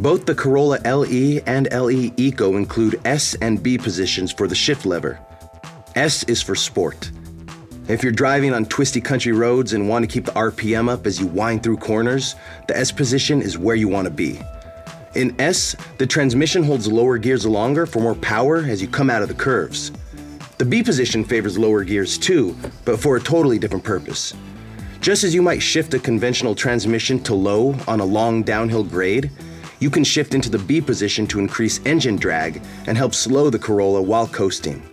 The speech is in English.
Both the Corolla LE and LE Eco include S and B positions for the shift lever. S is for sport. If you're driving on twisty country roads and want to keep the RPM up as you wind through corners, the S position is where you want to be. In S, the transmission holds lower gears longer for more power as you come out of the curves. The B position favors lower gears too, but for a totally different purpose. Just as you might shift a conventional transmission to low on a long downhill grade, you can shift into the B position to increase engine drag and help slow the Corolla while coasting.